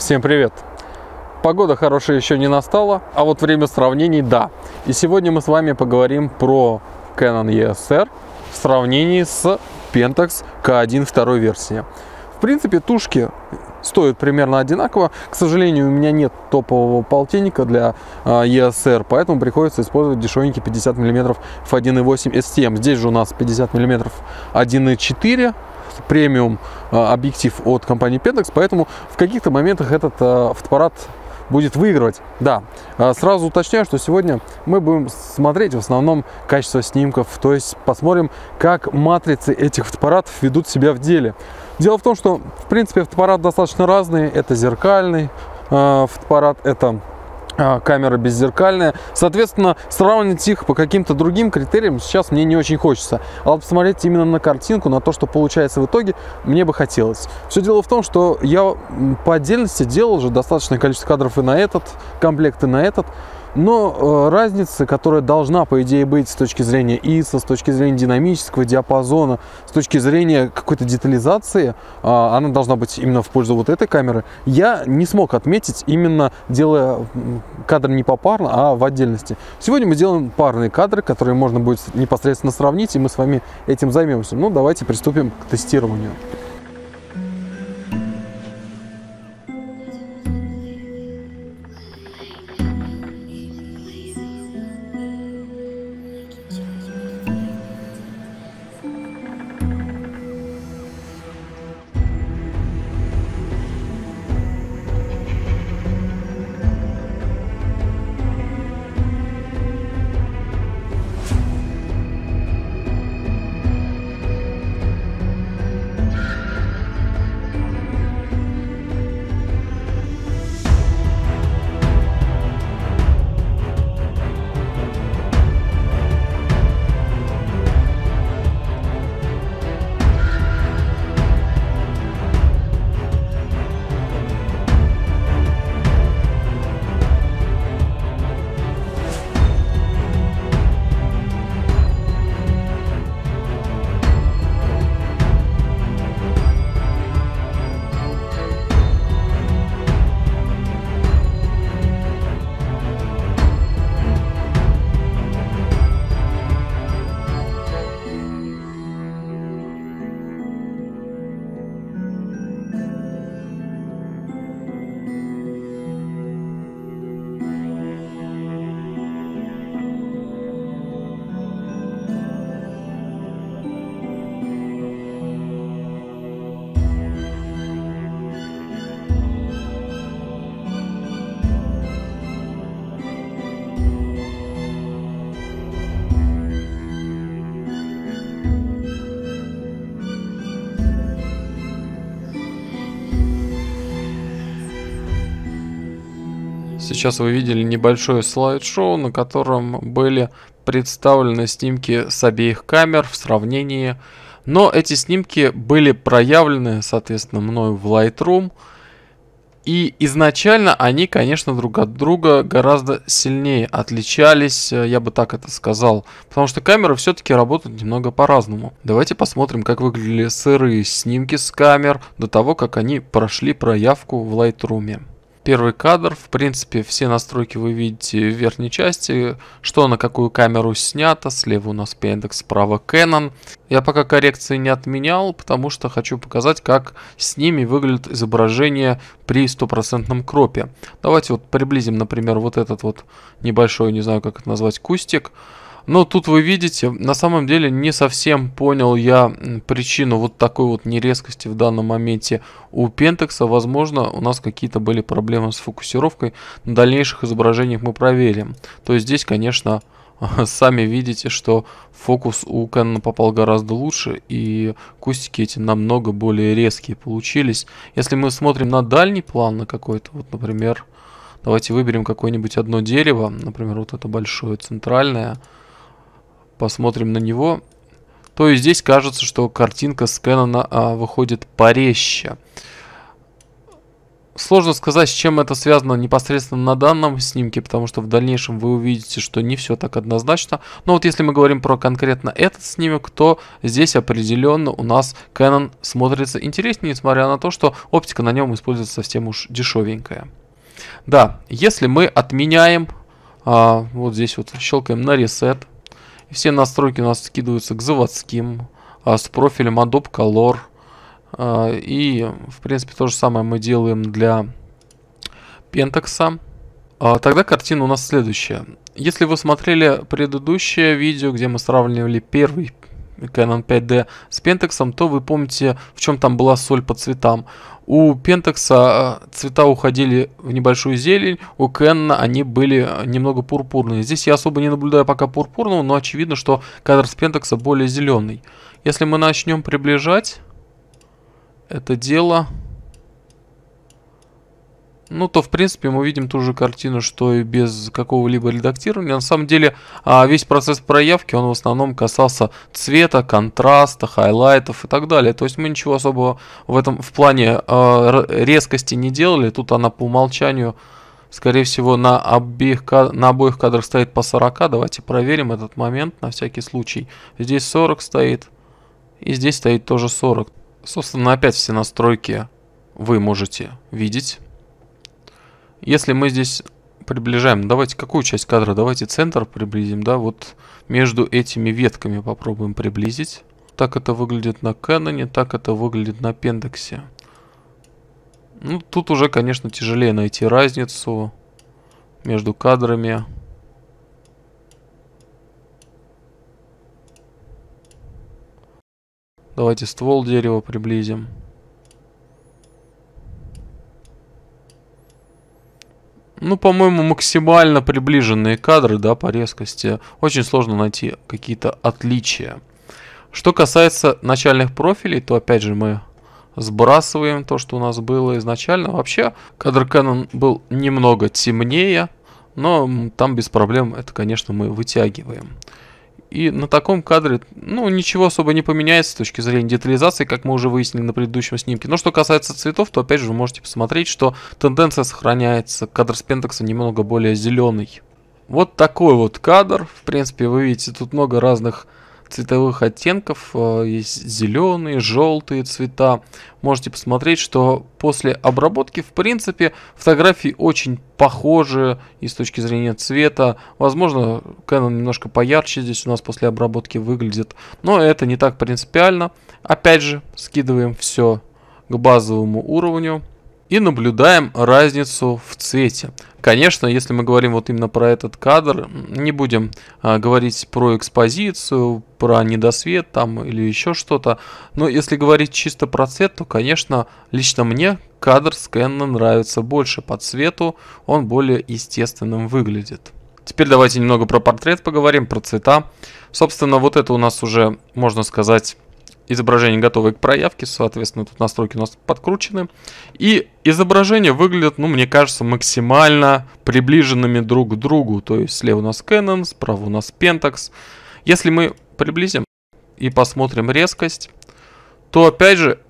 Всем привет! Погода хорошая еще не настала, а вот время сравнений – да. И сегодня мы с вами поговорим про Canon EOS R в сравнении с Pentax K1 второй версии. В принципе, тушки стоят примерно одинаково. К сожалению, у меня нет топового полтинника для а, EOS R, поэтому приходится использовать дешевенький 50 мм f 1.8 STM. Здесь же у нас 50 мм 1.4 премиум а, объектив от компании Pentax, поэтому в каких-то моментах этот а, фотоаппарат будет выигрывать. Да, а, сразу уточняю, что сегодня мы будем смотреть в основном качество снимков, то есть посмотрим, как матрицы этих фотоаппаратов ведут себя в деле. Дело в том, что, в принципе, фотоаппарат достаточно разный. Это зеркальный фотоаппарат, это камера беззеркальная. Соответственно, сравнивать их по каким-то другим критериям сейчас мне не очень хочется. А вот посмотреть именно на картинку, на то, что получается в итоге, мне бы хотелось. Все дело в том, что я по отдельности делал уже достаточное количество кадров и на этот комплект, и на этот. Но э, разница, которая должна, по идее, быть с точки зрения ISO, с точки зрения динамического диапазона, с точки зрения какой-то детализации, э, она должна быть именно в пользу вот этой камеры, я не смог отметить, именно делая кадр не попарно, а в отдельности. Сегодня мы делаем парные кадры, которые можно будет непосредственно сравнить, и мы с вами этим займемся. Ну, давайте приступим к тестированию. Сейчас вы видели небольшое слайд-шоу, на котором были представлены снимки с обеих камер в сравнении. Но эти снимки были проявлены, соответственно, мною в Lightroom. И изначально они, конечно, друг от друга гораздо сильнее отличались, я бы так это сказал. Потому что камеры все-таки работают немного по-разному. Давайте посмотрим, как выглядели сырые снимки с камер до того, как они прошли проявку в Lightroom. Первый кадр, в принципе, все настройки вы видите в верхней части, что на какую камеру снято, слева у нас Pentax, справа Canon. Я пока коррекции не отменял, потому что хочу показать, как с ними выглядит изображение при стопроцентном кропе. Давайте вот приблизим, например, вот этот вот небольшой, не знаю, как это назвать, кустик. Но тут вы видите, на самом деле не совсем понял я причину вот такой вот нерезкости в данном моменте у Pentax. Возможно, у нас какие-то были проблемы с фокусировкой. На дальнейших изображениях мы проверим. То есть здесь, конечно, сами видите, что фокус у Canon попал гораздо лучше, и кустики эти намного более резкие получились. Если мы смотрим на дальний план, на какой-то, вот, например, давайте выберем какое-нибудь одно дерево, например, вот это большое центральное, посмотрим на него, то и здесь кажется, что картинка с Canon а, выходит порезче. Сложно сказать, с чем это связано непосредственно на данном снимке, потому что в дальнейшем вы увидите, что не все так однозначно. Но вот если мы говорим про конкретно этот снимок, то здесь определенно у нас Canon смотрится интереснее, несмотря на то, что оптика на нем используется совсем уж дешевенькая. Да, если мы отменяем, а, вот здесь вот щелкаем на Reset, все настройки у нас скидываются к заводским, а, с профилем Adobe Color, а, и, в принципе, то же самое мы делаем для Pentax. А, тогда картина у нас следующая. Если вы смотрели предыдущее видео, где мы сравнивали первый Canon 5D с Pentax, то вы помните, в чем там была соль по цветам. У Pentax а, цвета уходили в небольшую зелень, у Canon они были немного пурпурные. Здесь я особо не наблюдаю пока пурпурного, но очевидно, что кадр с Pentax более зеленый. Если мы начнем приближать это дело, ну, то, в принципе, мы видим ту же картину, что и без какого-либо редактирования. На самом деле, а, весь процесс проявки, он в основном касался цвета, контраста, хайлайтов и так далее. То есть мы ничего особого в этом, в плане а, резкости не делали. Тут она по умолчанию, скорее всего, на обеих, на обоих кадрах стоит по 40. Давайте проверим этот момент на всякий случай. Здесь 40 стоит, и здесь стоит тоже 40. Собственно, опять все настройки вы можете видеть. Если мы здесь приближаем, давайте какую часть кадра? Давайте центр приблизим, да, вот между этими ветками попробуем приблизить. Так это выглядит на Canon, так это выглядит на Pentax. Ну, тут уже, конечно, тяжелее найти разницу между кадрами. Давайте ствол дерева приблизим. Ну, по-моему, максимально приближенные кадры, да, по резкости. Очень сложно найти какие-то отличия. Что касается начальных профилей, то опять же мы сбрасываем то, что у нас было изначально. Вообще, кадр Canon был немного темнее, но там без проблем это, конечно, мы вытягиваем. И на таком кадре, ну, ничего особо не поменяется с точки зрения детализации, как мы уже выяснили на предыдущем снимке. Но что касается цветов, то опять же вы можете посмотреть, что тенденция сохраняется. Кадр с пентакса немного более зеленый. Вот такой вот кадр. В принципе, вы видите, тут много разных цветовых оттенков. Э, есть зеленые, желтые цвета. Можете посмотреть, что после обработки, в принципе, фотографии очень похожи и с точки зрения цвета. Возможно, Canon немножко поярче здесь у нас после обработки выглядит. Но это не так принципиально. Опять же, скидываем все к базовому уровню и наблюдаем разницу в цвете. Конечно, если мы говорим вот именно про этот кадр, не будем а, говорить про экспозицию, про недосвет там или еще что-то. Но если говорить чисто про цвет, то, конечно, лично мне кадр с Canon нравится больше по цвету, он более естественным выглядит. Теперь давайте немного про портрет поговорим, про цвета. Собственно, вот это у нас уже, можно сказать, изображение готовое к проявке, соответственно, тут настройки у нас подкручены. И изображения выглядят, ну, мне кажется, максимально приближенными друг к другу. То есть слева у нас Canon, справа у нас Pentax. Если мы приблизим и посмотрим резкость, то опять же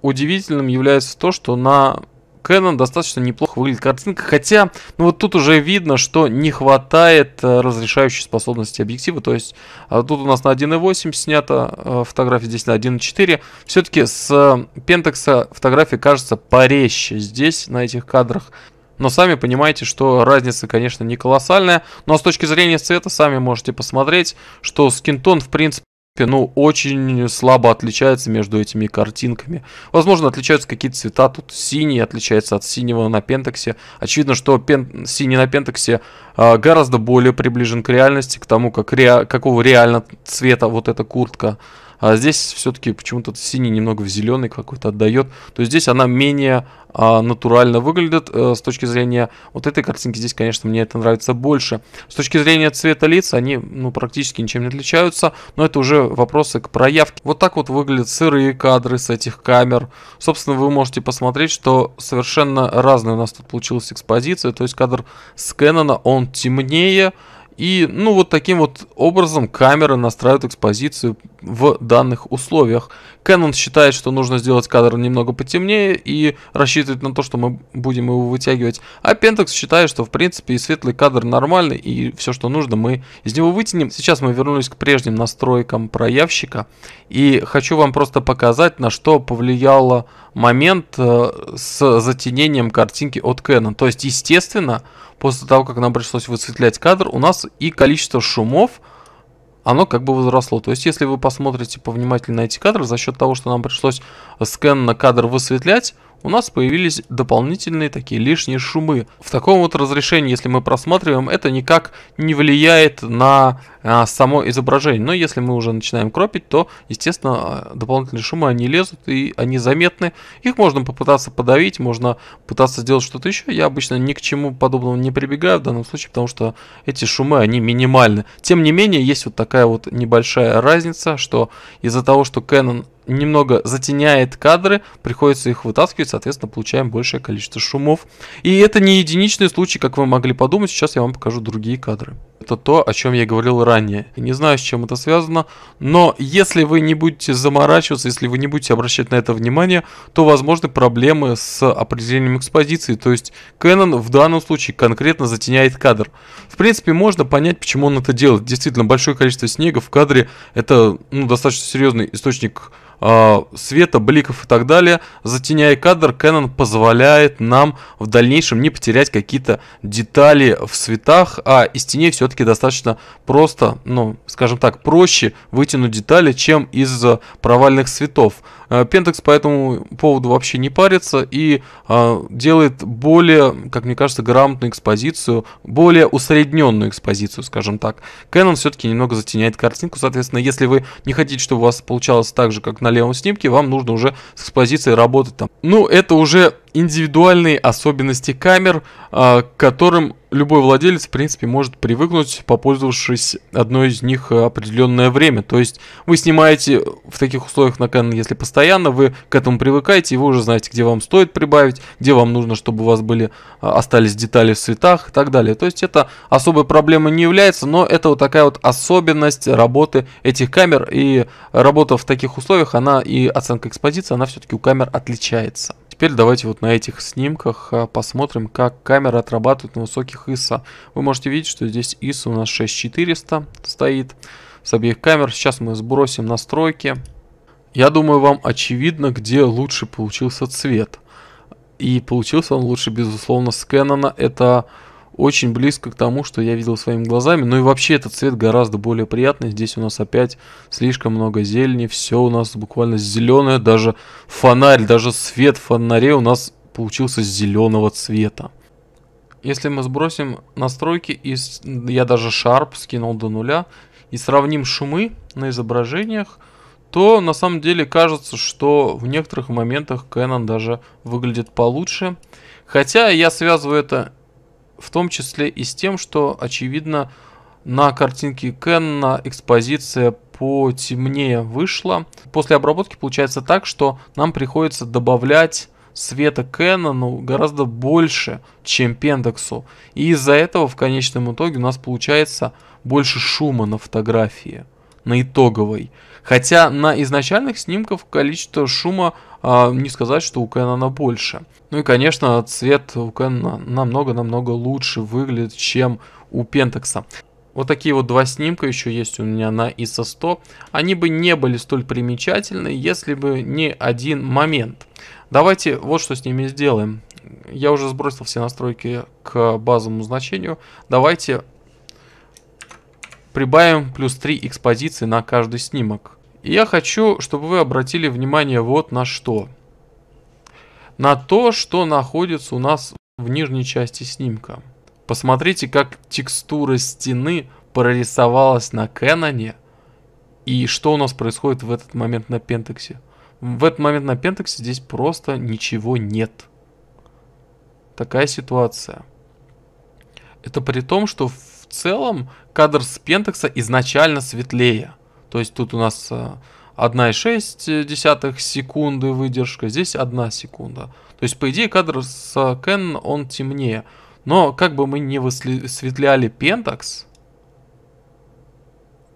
удивительным является то, что на Canon достаточно неплохо выглядит картинка, хотя, ну вот тут уже видно, что не хватает э, разрешающей способности объектива, то есть а тут у нас на 1.8 снята э, фотография, здесь на 1.4, все-таки с Pentax фотография кажется порезче здесь, на этих кадрах, но сами понимаете, что разница, конечно, не колоссальная. Но с точки зрения цвета сами можете посмотреть, что скинтон, в принципе, ну, очень слабо отличается между этими картинками. Возможно, отличаются какие-то цвета. Тут синий отличается от синего на пентаксе. Очевидно, что пен... синий на пентаксе э, гораздо более приближен к реальности, к тому, как ре... какого реально цвета вот эта куртка. А здесь все-таки почему-то синий немного в зеленый какой-то отдает. То есть здесь она менее а, натурально выглядит а, с точки зрения вот этой картинки. Здесь, конечно, мне это нравится больше. С точки зрения цвета лиц они ну, практически ничем не отличаются. Но это уже вопросы к проявке. Вот так вот выглядят сырые кадры с этих камер. Собственно, вы можете посмотреть, что совершенно разная у нас тут получилась экспозиция. То есть кадр с Canon, он темнее И, ну, вот таким вот образом камера настраивает экспозицию в данных условиях. Canon считает, что нужно сделать кадр немного потемнее и рассчитывает на то, что мы будем его вытягивать. А Pentax считает, что, в принципе, и светлый кадр нормальный, и все, что нужно, мы из него вытянем. Сейчас мы вернулись к прежним настройкам проявщика. И хочу вам просто показать, на что повлияло момент э, с затенением картинки от Canon. То есть, естественно, после того, как нам пришлось высветлять кадр, у нас и количество шумов, оно как бы возросло. То есть, если вы посмотрите повнимательно эти кадры, за счет того, что нам пришлось скэн на кадр высветлять, у нас появились дополнительные такие лишние шумы. В таком вот разрешении, если мы просматриваем, это никак не влияет на а, само изображение. Но если мы уже начинаем кропить, то, естественно, а, дополнительные шумы, они лезут и они заметны. Их можно попытаться подавить, можно пытаться сделать что-то еще. Я обычно ни к чему подобному не прибегаю в данном случае, потому что эти шумы, они минимальны. Тем не менее, есть вот такая вот небольшая разница, что из-за того, что Canon немного затеняет кадры, приходится их вытаскивать, соответственно, получаем большее количество шумов. И это не единичный случай, как вы могли подумать, сейчас я вам покажу другие кадры. Это то, о чем я говорил ранее. Не знаю, с чем это связано, но если вы не будете заморачиваться, если вы не будете обращать на это внимание, то возможны проблемы с определением экспозиции. То есть Canon в данном случае конкретно затеняет кадр. В принципе, можно понять, почему он это делает. Действительно, большое количество снега в кадре это ну, достаточно серьезный источник а, света, бликов и так далее, затеняя кадр, Canon позволяет нам в дальнейшем не потерять какие-то детали в цветах, а из теней все-таки достаточно просто, ну, скажем так, проще вытянуть детали, чем из провальных цветов. А, Pentax по этому поводу вообще не парится и э, делает более, как мне кажется, грамотную экспозицию, более усредненную экспозицию, скажем так. Canon все-таки немного затеняет картинку, соответственно, если вы не хотите, чтобы у вас получалось так же, как на левом снимке, вам нужно уже с экспозицией работать там. Ну, это уже индивидуальные особенности камер, а, к которым любой владелец, в принципе, может привыкнуть, попользовавшись одной из них определенное время. То есть вы снимаете в таких условиях на Canon, если постоянно, вы к этому привыкаете, и вы уже знаете, где вам стоит прибавить, где вам нужно, чтобы у вас были а, остались детали в цветах и так далее. То есть это особой проблемой не является, но это вот такая вот особенность работы этих камер, и работа в таких условиях, она и оценка экспозиции, она все-таки у камер отличается. Теперь давайте вот на этих снимках а, посмотрим, как камера отрабатывает на высоких ISO. Вы можете видеть, что здесь ISO у нас 6400 стоит с обеих камер. Сейчас мы сбросим настройки. Я думаю, вам очевидно, где лучше получился цвет. И получился он лучше, безусловно, с Canon. Это очень близко к тому, что я видел своими глазами. Ну и вообще этот цвет гораздо более приятный. Здесь у нас опять слишком много зелени. Все у нас буквально зеленое. Даже фонарь, даже свет в фонаре у нас получился зеленого цвета. Если мы сбросим настройки, и я даже Sharp скинул до нуля, и сравним шумы на изображениях, то на самом деле кажется, что в некоторых моментах Canon даже выглядит получше. Хотя я связываю это в том числе и с тем, что, очевидно, на картинке Canon экспозиция потемнее вышла. После обработки получается так, что нам приходится добавлять света Canon гораздо больше, чем Pentax. И из-за этого в конечном итоге у нас получается больше шума на фотографии, на итоговой. Хотя на изначальных снимках количество шума а, не сказать, что у Canon больше. Ну и, конечно, цвет у Canon намного-намного лучше выглядит, чем у Pentax. Вот такие вот два снимка еще есть у меня на ISO 100. Они бы не были столь примечательны, если бы не один момент. Давайте вот что с ними сделаем. Я уже сбросил все настройки к базовому значению. Давайте прибавим плюс 3 экспозиции на каждый снимок. И я хочу, чтобы вы обратили внимание вот на что. На то, что находится у нас в нижней части снимка. Посмотрите, как текстура стены прорисовалась на Кэноне. И что у нас происходит в этот момент на Пентексе. В этот момент на Пентексе здесь просто ничего нет. Такая ситуация. Это при том, что в целом кадр с Пентекса изначально светлее. То есть тут у нас 1,6 секунды выдержка, здесь 1 секунда. То есть, по идее, кадр с Canon, он темнее. Но как бы мы не высветляли Pentax,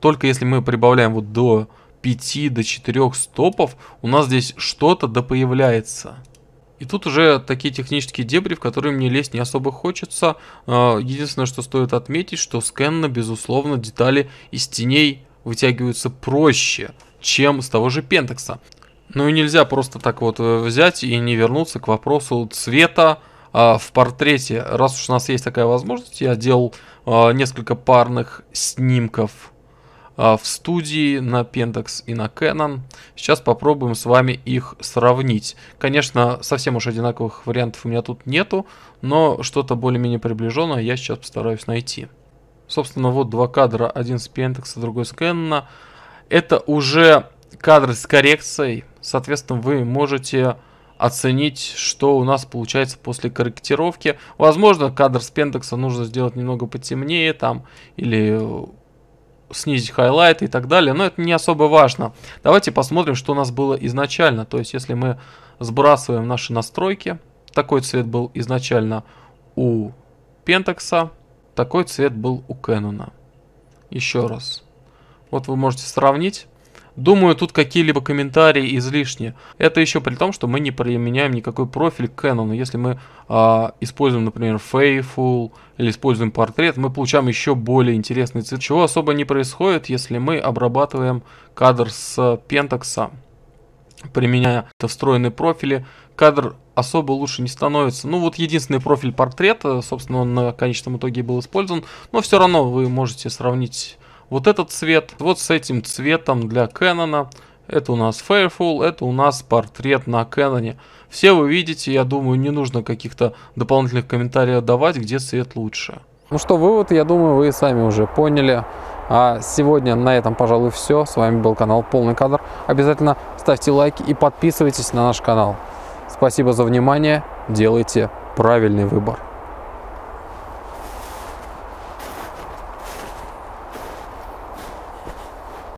только если мы прибавляем вот до 5 до 4 стопов, у нас здесь что-то да появляется. И тут уже такие технические дебри, в которые мне лезть не особо хочется. А, единственное, что стоит отметить, что с безусловно, детали из теней вытягиваются проще, чем с того же Pentax. Ну и нельзя просто так вот э, взять и не вернуться к вопросу цвета а, в портрете. Раз уж у нас есть такая возможность, я делал а, несколько парных снимков в студии на Pentax и на Canon. Сейчас попробуем с вами их сравнить. Конечно, совсем уж одинаковых вариантов у меня тут нету, но что-то более-менее приближенное я сейчас постараюсь найти. Собственно, вот два кадра, один с Pentax, другой с Canon. Это уже кадры с коррекцией, соответственно, вы можете оценить, что у нас получается после корректировки. Возможно, кадр с Pentax нужно сделать немного потемнее там, или снизить хайлайты и так далее, но это не особо важно. Давайте посмотрим, что у нас было изначально. То есть, если мы сбрасываем наши настройки, такой цвет был изначально у Pentax, такой цвет был у Canon. Еще раз. Вот вы можете сравнить. Думаю, тут какие-либо комментарии излишни. Это еще при том, что мы не применяем никакой профиль к Canon. Если мы а, используем, например, Faithful или используем портрет, мы получаем еще более интересный цвет. Чего особо не происходит, если мы обрабатываем кадр с Pentax, применяя это встроенные профили. Кадр особо лучше не становится. Ну вот единственный профиль портрета, собственно, он на конечном итоге был использован. Но все равно вы можете сравнить вот этот цвет, вот с этим цветом для Canon. Это у нас Fairful, это у нас портрет на Canon. Все вы видите, я думаю, не нужно каких-то дополнительных комментариев давать, где цвет лучше. Ну что, вывод, я думаю, вы сами уже поняли. А сегодня на этом, пожалуй, все. С вами был канал Полный Кадр. Обязательно ставьте лайки и подписывайтесь на наш канал. Спасибо за внимание. Делайте правильный выбор.